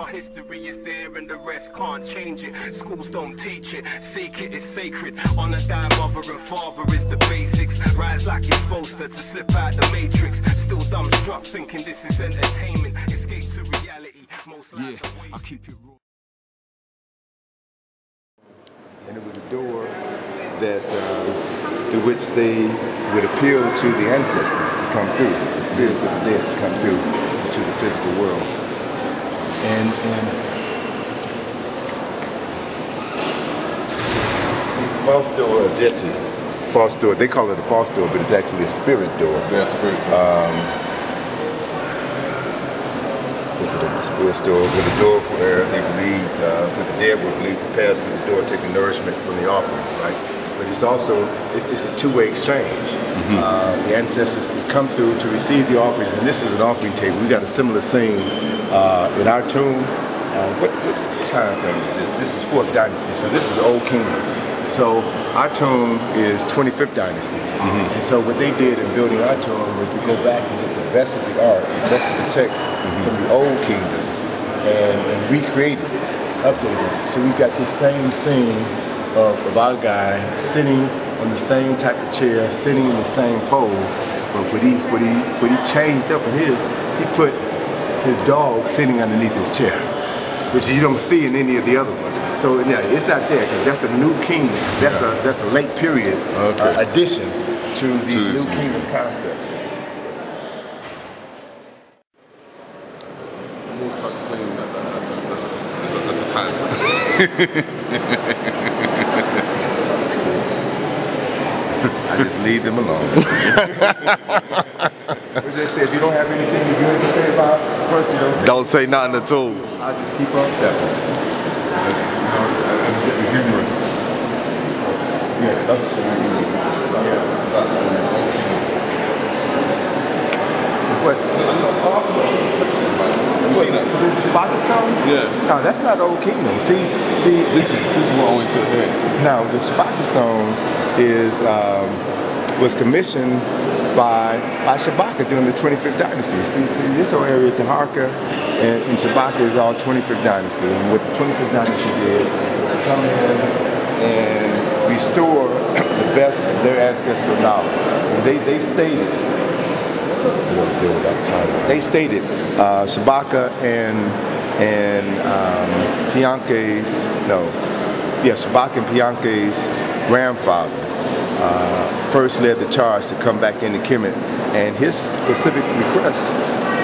ownership. Our history is there and the rest can't change it. Schools don't teach it. Seek it is sacred. Honor thy mother and father is the basics. Rise like you're to, to slip out the matrix. Still dumbstruck thinking this is entertainment. Escape to reality. Most Yeah, I keep it raw. and it was a door that uh, through which they would appeal to the ancestors to come through, the spirits of the dead to come through to the physical world. And, and see, false door or false door. They call it a false door, but it's actually a spirit door. Yeah, spirit. with the spirit door, with the door where they believed, uh, where the dead were believed to pass through the door, taking nourishment from the offerings, right? But it's also, it- it's a two-way exchange. Uh, the ancestors come through to receive the offerings, and this is an offering table. We got a similar scene uh, in our tomb. Uh, what, what time frame is this? This is fourth dynasty, so this is Old Kingdom. So our tomb is 25th dynasty. And so what they did in building our tomb was to go back and get the best of the art, the best of the text from the old kingdom and, and recreated it, updated it. So we've got the same scene of, of our guy sitting on the same type of chair, sitting in the same pose. But what he, what he, what he changed up in his, he put his dog sitting underneath his chair which you don't see in any of the other ones. So yeah, it's not there because that's a new kingdom. That's a that's a late period Okay. uh, addition to these To- new kingdom concepts. Most hard to claim that, that that's, a, that's, a, that's, a, that's a fact. I just leave them alone. what they say, if you don't have anything good to say about the person, don't say. Don't say nothing at all. I'll just keep on stepping. Humorous. Yeah, that's What? What? This is Pakistan? Yeah. No, that's not Old Kingdom. See, see, This is this is what I went to here. Now, the Shabaka stone is um, was commissioned by by Shabaka during the 25th dynasty. See, see this whole area, Taharka and, and Shabaka is all 25th dynasty. And what the 25th dynasty did was come in and restore the best of their ancestral knowledge. And they, they stated they stated uh, Shabaka and and um, Pianke's no, yeah, Shabaka and Pianke's grandfather uh, first led the charge to come back into Kemet, and his specific request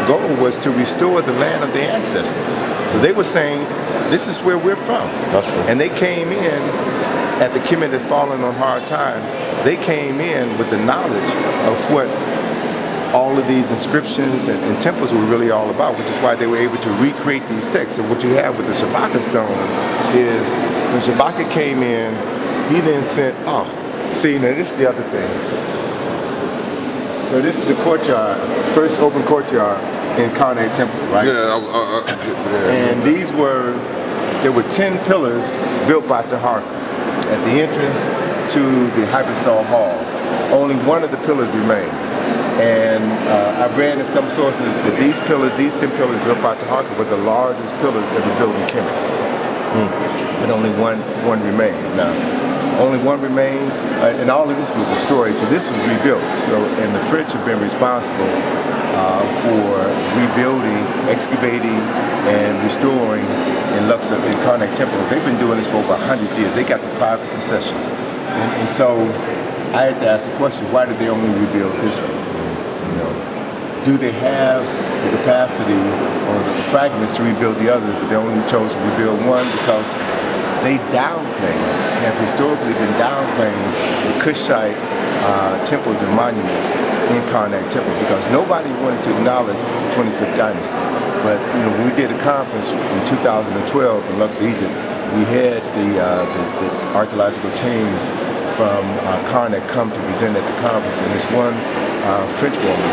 goal was to restore the land of the ancestors. So they were saying, this is where we're from, and they came in at the Kemet had fallen on hard times. They came in with the knowledge of what all of these inscriptions and, and temples were really all about, which is why they were able to recreate these texts. And what you have with the Shabaka stone is when Shabaka came in, he then sent, oh, see, now this is the other thing. So this is the courtyard, first open courtyard in Karnak Temple, right? Yeah, I, I, I, yeah. And these were, there were 10 pillars built by Taharka at the entrance to the Hypostyle Hall. Only one of the pillars remained. And uh, I've read in some sources that these pillars, these 10 pillars built by Taharka were the largest pillars ever built in Kemet. But only one, one remains now. Only one remains, uh, and all of this was destroyed, so this was rebuilt. So, and the French have been responsible uh, for rebuilding, excavating, and restoring in Luxor, in Karnak Temple. They've been doing this for over 100 years. They got the private concession. And, and so I had to ask the question, why did they only rebuild this one? You know, do they have the capacity or the fragments to rebuild the others, but they only chose to rebuild one because they downplay, have historically been downplaying the Kushite uh, temples and monuments in Karnak Temple because nobody wanted to acknowledge the 25th dynasty. But you know, when we did a conference in 2012 in Luxor, Egypt, we had the, uh, the, the archaeological team from uh, Karnak come to present at the conference, and this one uh, French woman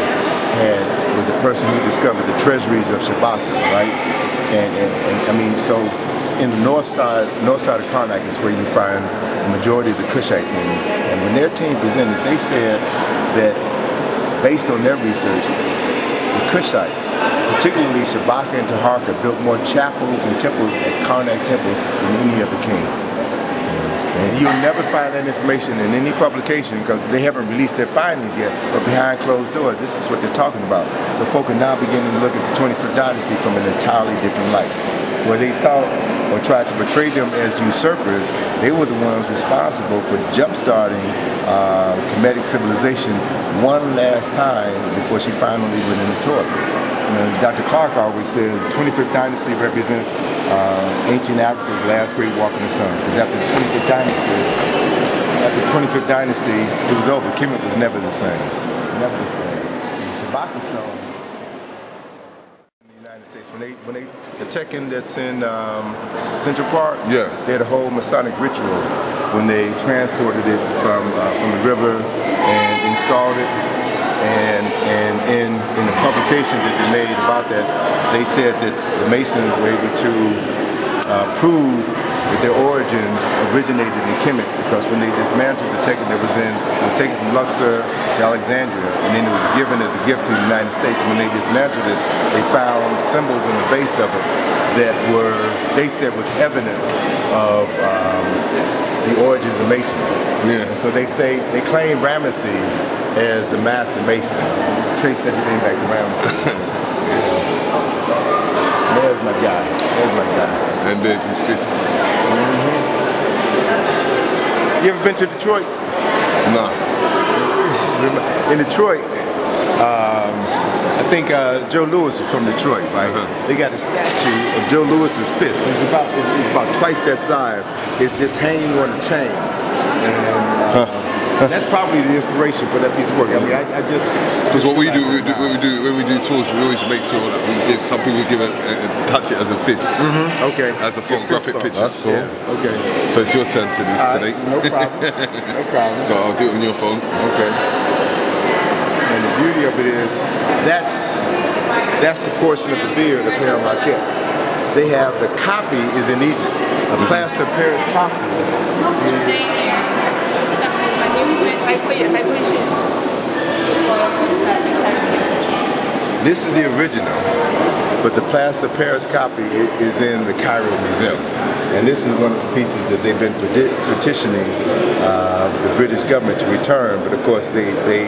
had was a person who discovered the treasuries of Shabaka, right? And, and, and I mean, so in the north side, north side of Karnak is where you find the majority of the Kushite things. And when their team presented, they said that based on their research, the Kushites, particularly Shabaka and Taharka, built more chapels and temples at Karnak Temple than any other king. And you'll never find that information in any publication because they haven't released their findings yet, but behind closed doors, this is what they're talking about. So folk are now beginning to look at the 25th dynasty from an entirely different light. Where they thought or tried to portray them as usurpers, they were the ones responsible for jump-starting uh, Kemetic civilization one last time before she finally went in the. You know, Dr. Clarke always says the 25th dynasty represents uh, ancient Africa's last great walk in the sun. Because after the 25th dynasty, after the 25th dynasty, it was over. Kemet was never the same. Never the same. Shabaka stone States, when they, when they, the tekhen that's in um, Central Park, Yeah. they had a whole Masonic ritual when they transported it from uh, from the river and installed it and and in in the publication that they made about that, they said that the Masons were able to uh, prove their origins originated in Kemet because when they dismantled the tekhen that was in, it was taken from Luxor to Alexandria, and then it was given as a gift to the United States. And when they dismantled it, they found symbols on the base of it that were, they said, was evidence of um, the origins of Masonry. Yeah. And so they say, they claim Ramesses as the master mason. Trace everything back to Ramesses. There's my guy. There's my guy. And there's his fist. You ever been to Detroit? No. In Detroit, um, I think uh, Joe Louis is from Detroit, right? Uh-huh. They got a statue of Joe Louis's fist. It's about it's, it's about twice that size. It's just hanging on a chain, and uh, that's probably the inspiration for that piece of work. I mean, I, I just Because what we do, we do, when we do, when we do tours, we always make sure that we give something, we give it, uh, touch it as a fist, okay as a photographic Fist picture. That's cool. Yeah. Okay. So it's your turn to this All right, today. No problem. No problem. So I'll do it on your phone. Okay. And the beauty of it is that's that's the portion of the beard of Heru-em-Akhet. They have the copy is in Egypt. A plaster Paris copy. Stay there. Something when you went, I put it, I put it. This is the original, but the plaster Paris copy is in the Cairo Museum. And this is one of the pieces that they've been petitioning uh, the British government to return, but of course they, they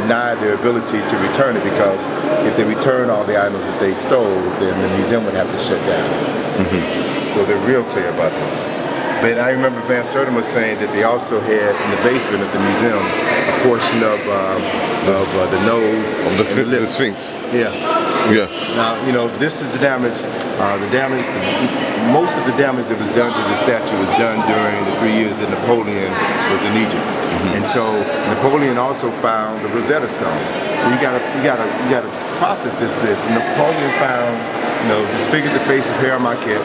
deny their ability to return it because if they return all the items that they stole, then the museum would have to shut down. So they're real clear about this. But I remember Van Sertima saying that they also had in the basement of the museum a portion of, um, of uh, the nose Of the and the lips. Sphinx. Yeah. Yeah. Now, you know, this is the damage, uh, the damage, the, most of the damage that was done to the statue was done during the three years that Napoleon was in Egypt. And so Napoleon also found the Rosetta Stone. So you gotta, you gotta, you gotta process this. If Napoleon found, you know, disfigured the face of Heru-em-Akhet,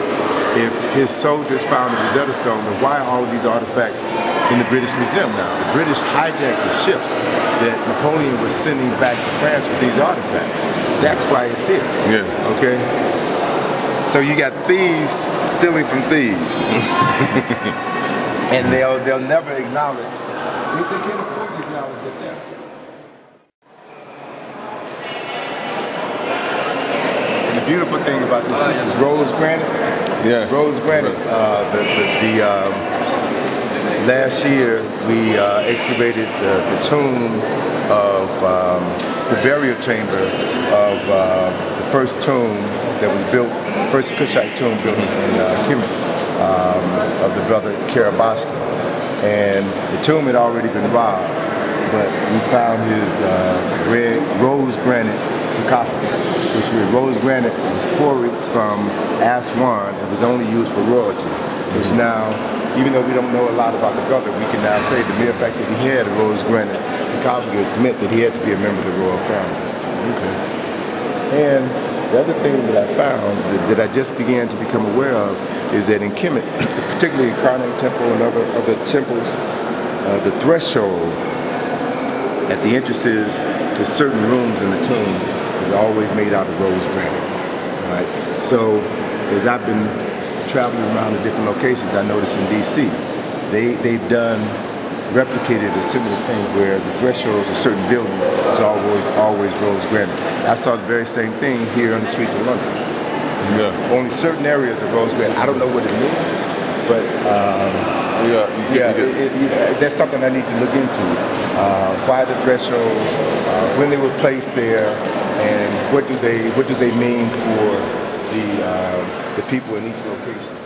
if his soldiers found the Rosetta Stone, then why are all of these artifacts in the British Museum now? The British hijacked the ships that Napoleon was sending back to France with these artifacts. That's why it's here. Yeah. Okay? So you got thieves stealing from thieves. and they'll they'll never acknowledge they, they can't afford to acknowledge their theft. And the beautiful thing about this, this is rose granite. Yeah. Rose granite. Uh, the the, the um, last year we uh, excavated the, the tomb of um, the burial chamber of uh, the first tomb that was built, first Kushite tomb built in uh, Kemet um, of the brother Karabasken. And the tomb had already been robbed, but we found his uh, red rose granite sarcophagus, which was rose granite was quarried from Aswan and was only used for royalty, which now even though we don't know a lot about the brother, we can now say the mere fact that he had a rose granite sarcophagus meant that he had to be a member of the royal family. Okay. And the other thing that I found that, that I just began to become aware of is that in Kemet, particularly in Karnak Temple and other, other temples, uh, the threshold at the entrances to certain rooms in the tombs is always made out of rose granite. Right? So as I've been traveling around to different locations, I noticed in DC, they, they've done replicated a similar thing where the thresholds of certain buildings is always always rose granite. I saw the very same thing here on the streets of London. Yeah. Only certain areas of rose granite. I don't know what it means, but um, Yeah. You yeah, you it, it, you know, that's something I need to look into. Uh, why the thresholds, uh, when they were placed there, and what do they what do they mean for the uh, the people in each location.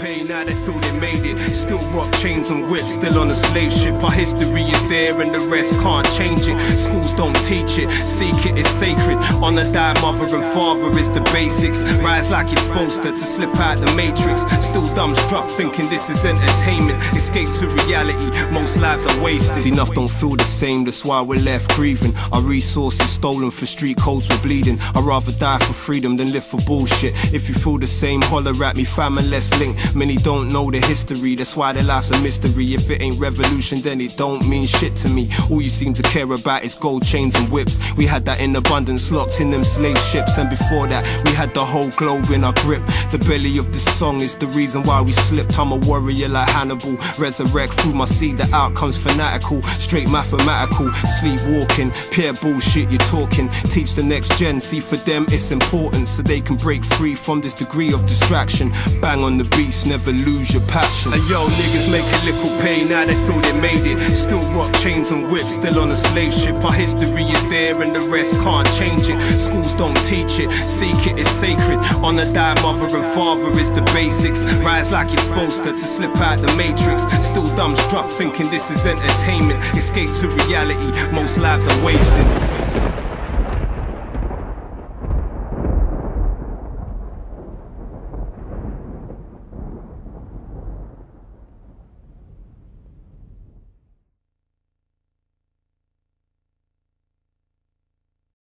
Pay, now they feel they made it. Still rock chains and whips, still on a slave ship. Our history is there and the rest can't change it. Schools don't teach it, seek it, it is sacred. On a die, mother and father is the basics. Rise like you're supposed to, to slip out the matrix. Still dumbstruck, thinking this is entertainment. Escape to reality, most lives are wasted. See, enough don't feel the same, that's why we're left grieving. Our resources stolen for street codes, we're bleeding. I'd rather die for freedom than live for bullshit. If you feel the same, holler at me, fam, and let's link. Many don't know the history, that's why their life's a mystery. If it ain't revolution, then it don't mean shit to me. All you seem to care about is gold chains and whips. We had that in abundance, locked in them slave ships, and before that, we had the whole globe in our grip. The belly of this song is the reason why we slipped. I'm a warrior like Hannibal, resurrect through my seed. The outcome's fanatical, straight mathematical, sleepwalking, pure bullshit you're talking. Teach the next gen, see for them it's important, so they can break free from this degree of distraction. Bang on the never lose your passion. And yo, niggas make a little pay, now they feel they made it. Still rock chains and whips, still on a slave ship. Our history is there and the rest can't change it. Schools don't teach it, seek it, it is sacred. On a die, mother and father is the basics. Rise like you're supposed to, to slip out the matrix. Still dumbstruck, thinking this is entertainment. Escape to reality, most lives are wasted.